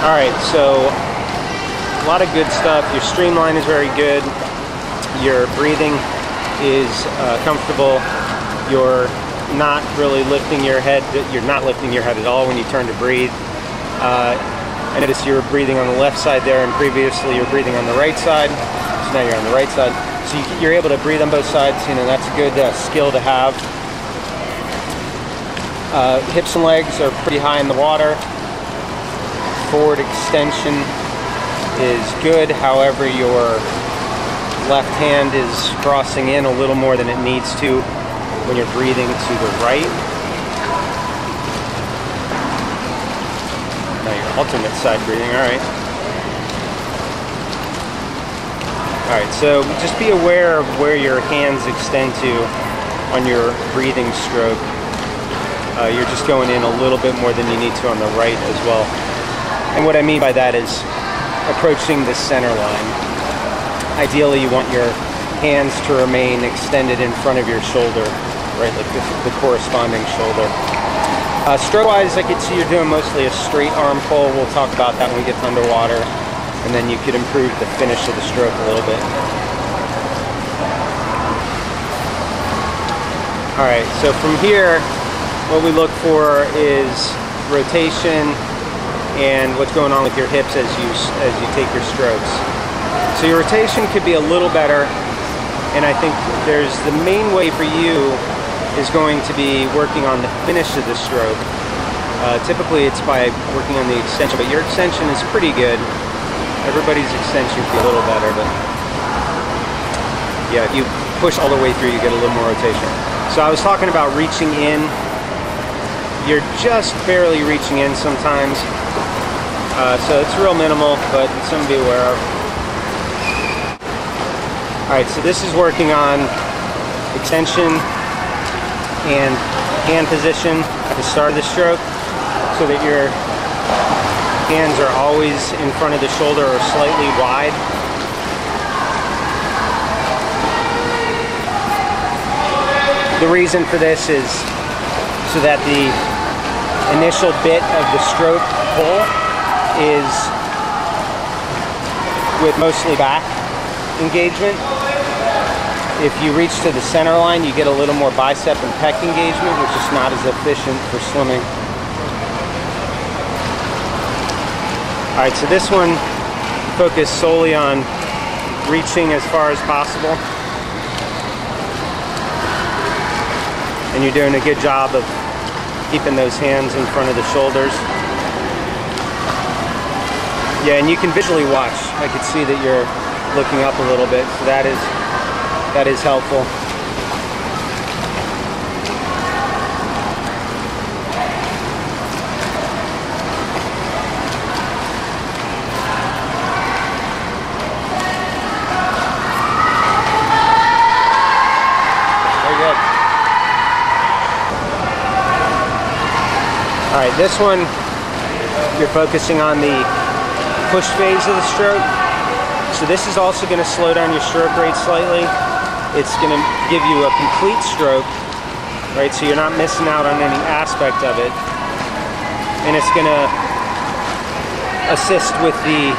All right, so a lot of good stuff. Your streamline is very good. Your breathing is uh, comfortable. You're not really lifting your head. You're not lifting your head at all when you turn to breathe. Uh, I noticed you were breathing on the left side there, and previously you were breathing on the right side. So now you're on the right side. So you, are able to breathe on both sides. You know that's a good uh, skill to have. Uh, hips and legs are pretty high in the water. Forward extension is good. However, your left hand is crossing in a little more than it needs to when you're breathing to the right. Now your alternate side breathing, all right. All right, so just be aware of where your hands extend to on your breathing stroke. Uh, you're just going in a little bit more than you need to on the right as well. And what I mean by that is approaching the center line. Ideally, you want your hands to remain extended in front of your shoulder right? Like the, corresponding shoulder. Uh, stroke-wise, I could see you're doing mostly a straight arm pull. We'll talk about that when we get to underwater. And then you could improve the finish of the stroke a little bit. All right, so from here, what we look for is rotation and what's going on with your hips as you, as you take your strokes. So your rotation could be a little better, and I think there's the main way for you is going to be working on the finish of the stroke. Uh, typically it's by working on the extension, but your extension is pretty good. Everybody's extension could be a little better, but yeah, if you push all the way through, you get a little more rotation. So I was talking about reaching in. You're just barely reaching in sometimes. Uh, so it's real minimal, but it's something to be aware of. All right, so this is working on extension and hand position at the start of the stroke so that your hands are always in front of the shoulder or slightly wide. The reason for this is so that the initial bit of the stroke pull is with mostly back engagement if you reach to the center line, you get a little more bicep and pec engagement, which is not as efficient for swimming. All right, so this one focus solely on reaching as far as possible. And you're doing a good job of keeping those hands in front of the shoulders. Yeah, and you can visually watch. I could see that you're looking up a little bit, so that is that is helpful. Very good. All right, this one, you're focusing on the push phase of the stroke. So this is also going to slow down your stroke rate slightly it's going to give you a complete stroke, right? So you're not missing out on any aspect of it. And it's going to assist with the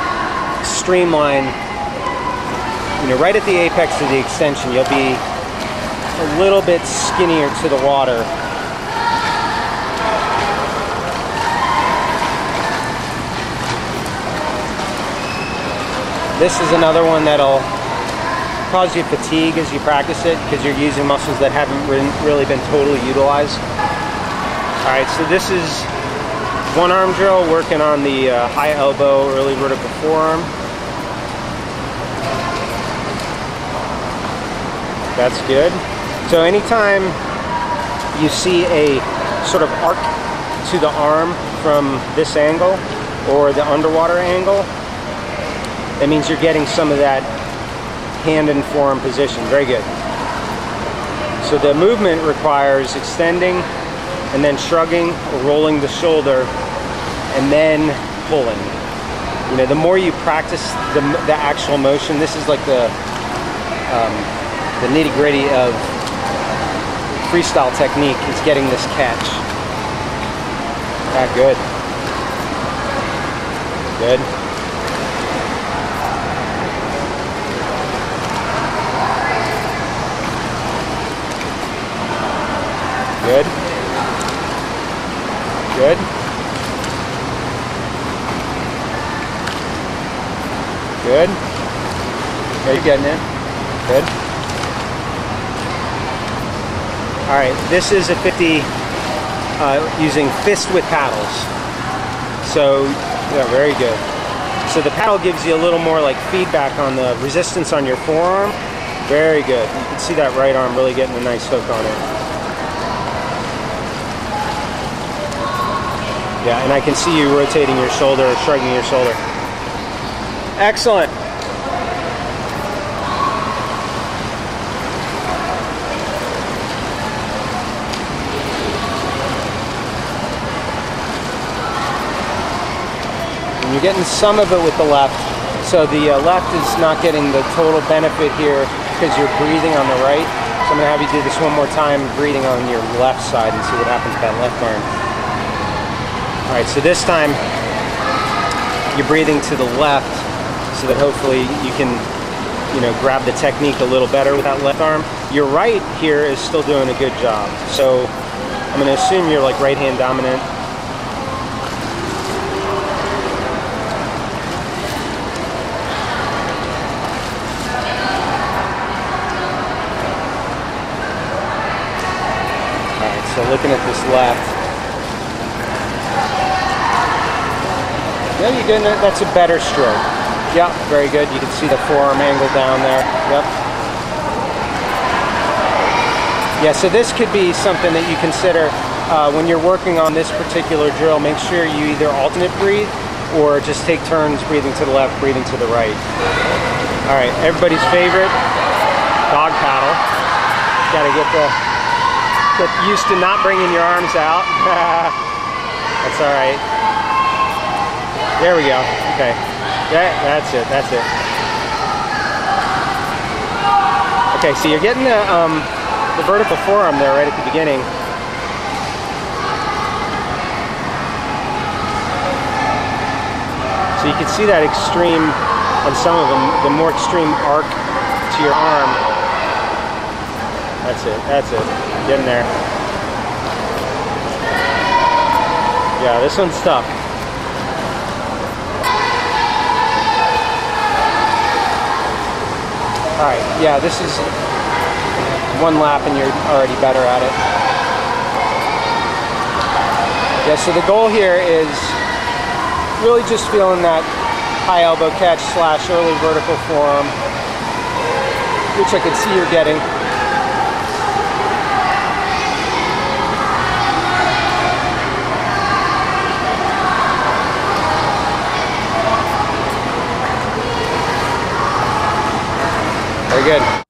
streamline. You know, right at the apex of the extension, you'll be a little bit skinnier to the water. This is another one that'll cause you fatigue as you practice it because you're using muscles that haven't really been totally utilized. All right, so this is one arm drill working on the uh, high elbow, early vertical forearm. That's good. So anytime you see a sort of arc to the arm from this angle or the underwater angle, that means you're getting some of that hand and forearm position. Very good. So the movement requires extending and then shrugging or rolling the shoulder and then pulling. You know, the more you practice the, the actual motion, this is like the, um, the nitty gritty of freestyle technique is getting this catch. Good. Good. Good. Good. Good. Good. You're getting it. Good. All right, this is a 50 uh, using fist with paddles. So, yeah, very good. So the paddle gives you a little more like feedback on the resistance on your forearm. Very good. You can see that right arm really getting a nice hook on it. Yeah, and I can see you rotating your shoulder or shrugging your shoulder. Excellent. And you're getting some of it with the left. So the uh, left is not getting the total benefit here because you're breathing on the right. So I'm gonna have you do this one more time, breathing on your left side and see what happens to that left arm. All right, so this time you're breathing to the left so that hopefully you can, you know, grab the technique a little better with that left arm. Your right here is still doing a good job. So I'm gonna assume you're like right hand dominant. All right, so looking at this left, Yeah, you're good. That's a better stroke. Yep, very good. You can see the forearm angle down there. Yep. Yeah, so this could be something that you consider uh, when you're working on this particular drill. Make sure you either alternate breathe or just take turns breathing to the left, breathing to the right. All right, everybody's favorite, dog paddle. Got to get the get used to not bringing your arms out. That's all right. There we go. Okay. That, that's it. That's it. Okay, so you're getting the, um, the vertical forearm there right at the beginning. So you can see that extreme, on some of them, the more extreme arc to your arm. That's it. That's it. Getting there. Yeah, this one's tough. All right, yeah, this is one lap and you're already better at it. Yeah, so the goal here is really just feeling that high elbow catch slash early vertical forearm, which I can see you're getting. Very good.